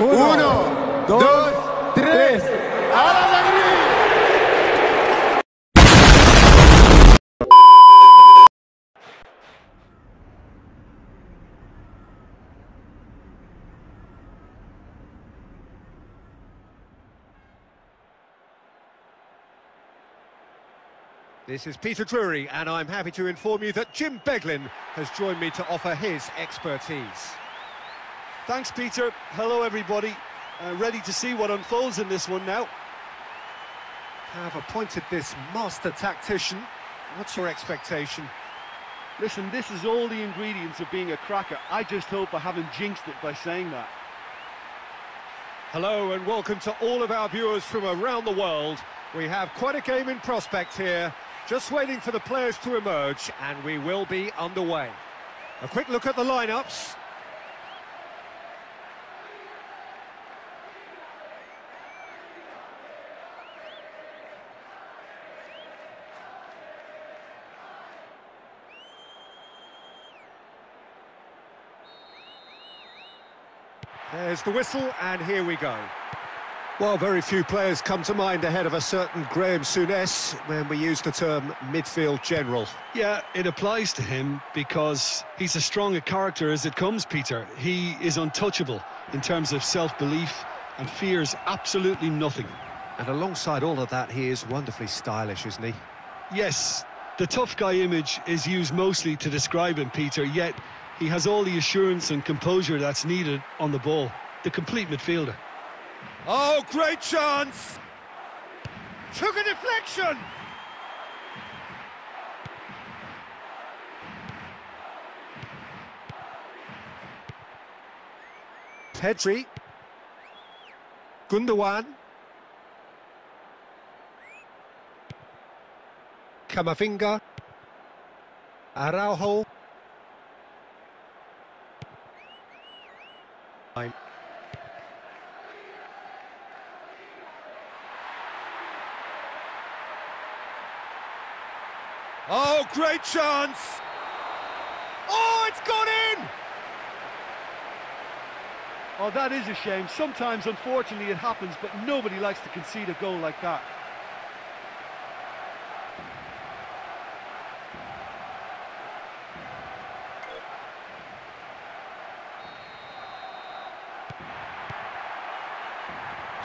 Uno, Uno dos, dos, tres. ¡A la This is Peter Drury, and I'm happy to inform you that Jim Beglin has joined me to offer his expertise. Thanks, Peter. Hello, everybody. Uh, ready to see what unfolds in this one now. Have appointed this master tactician. What's your expectation? Listen, this is all the ingredients of being a cracker. I just hope I haven't jinxed it by saying that. Hello and welcome to all of our viewers from around the world. We have quite a game in prospect here, just waiting for the players to emerge, and we will be underway. A quick look at the lineups. There's the whistle, and here we go. Well, very few players come to mind ahead of a certain Graham Souness when we use the term midfield general. Yeah, it applies to him because he's as strong a character as it comes, Peter. He is untouchable in terms of self-belief and fears absolutely nothing. And alongside all of that, he is wonderfully stylish, isn't he? Yes, the tough guy image is used mostly to describe him, Peter, yet he has all the assurance and composure that's needed on the ball. The complete midfielder. Oh, great chance! Took a deflection! Pedri. Gundogan. Camavinga. Araujo. Oh, great chance! Oh, it's gone in! Oh, that is a shame. Sometimes, unfortunately, it happens, but nobody likes to concede a goal like that.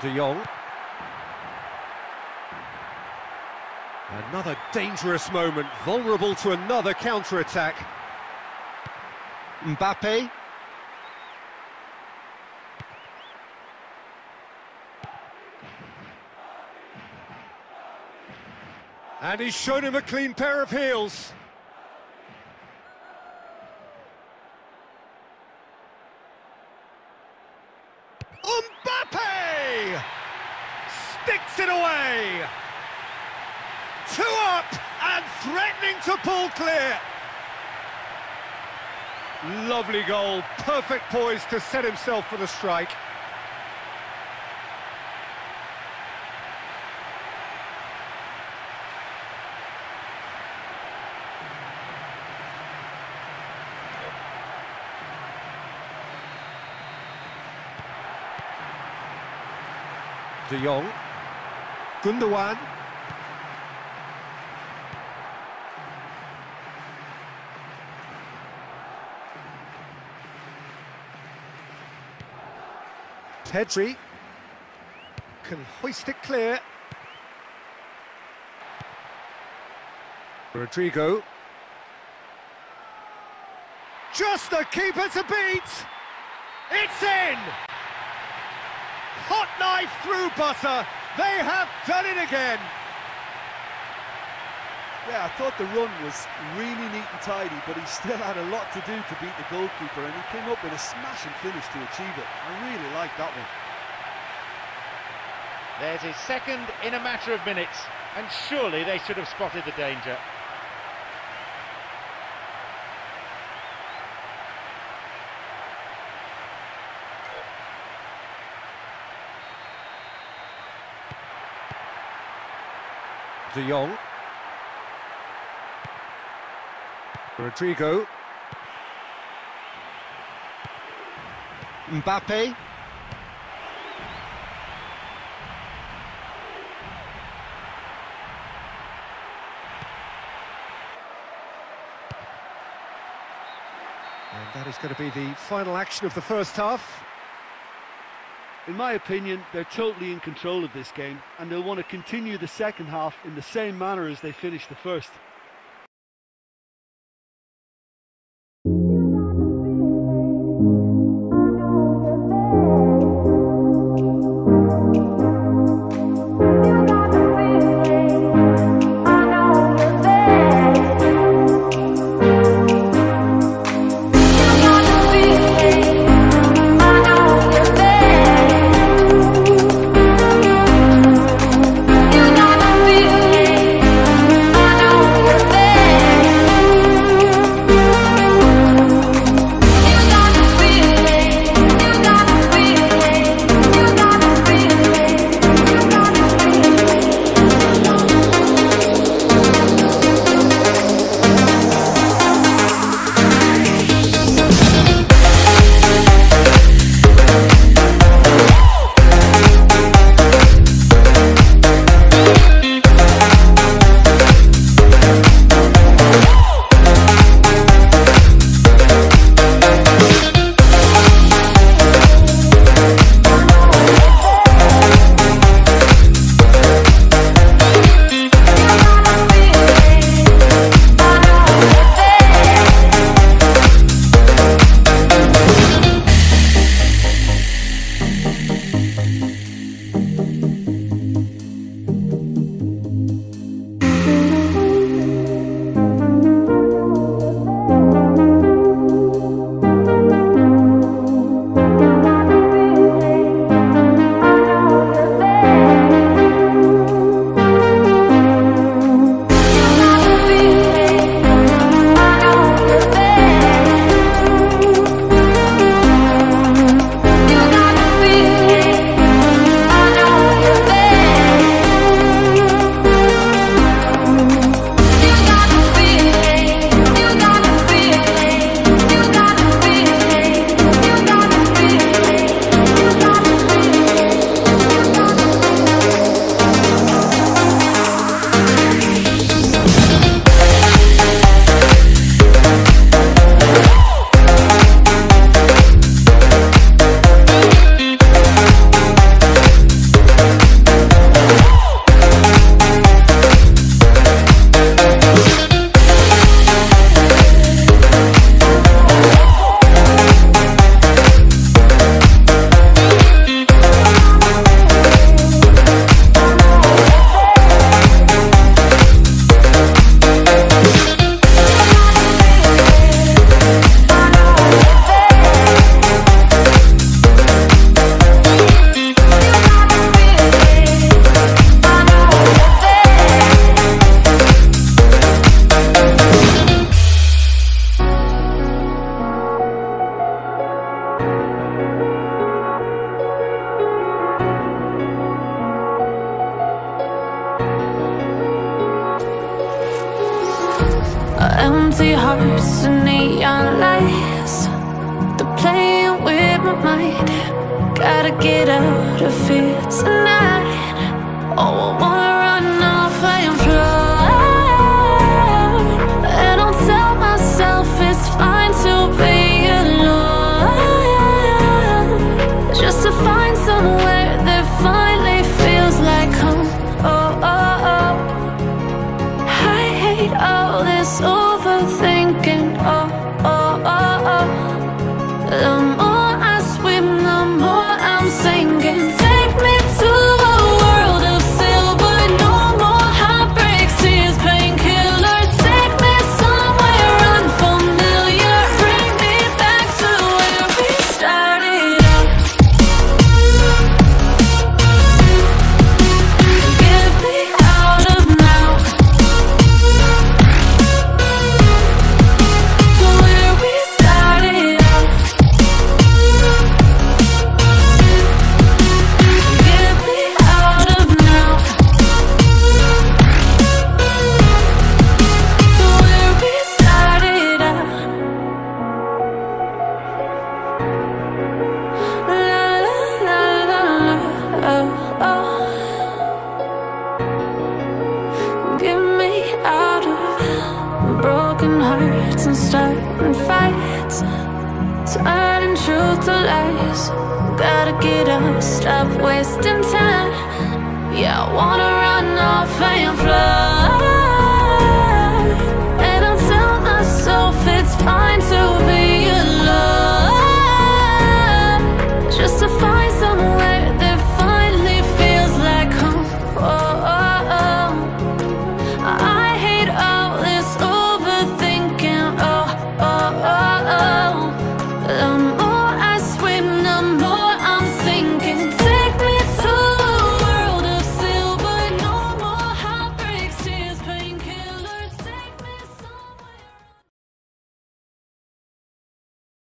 De Jong. Another dangerous moment, vulnerable to another counter-attack. Mbappe. And he's shown him a clean pair of heels. Mbappe! Sticks it away! Two up and threatening to pull clear. Lovely goal, perfect poise to set himself for the strike. De Jong. Gundogan. Pedri can hoist it clear. Rodrigo. Just the keeper to beat! It's in! Hot knife through butter. They have done it again. Yeah, I thought the run was really neat and tidy, but he still had a lot to do to beat the goalkeeper, and he came up with a smashing finish to achieve it. I really like that one. There's his second in a matter of minutes, and surely they should have spotted the danger. De Jong. Rodrigo. Mbappe. And that is going to be the final action of the first half. In my opinion, they're totally in control of this game and they'll want to continue the second half in the same manner as they finished the first. Hearts and neon lights They're playing with my mind. Gotta get out of here tonight. Oh, I wanna Up, stop wasting time. Yeah, I wanna run off and fly.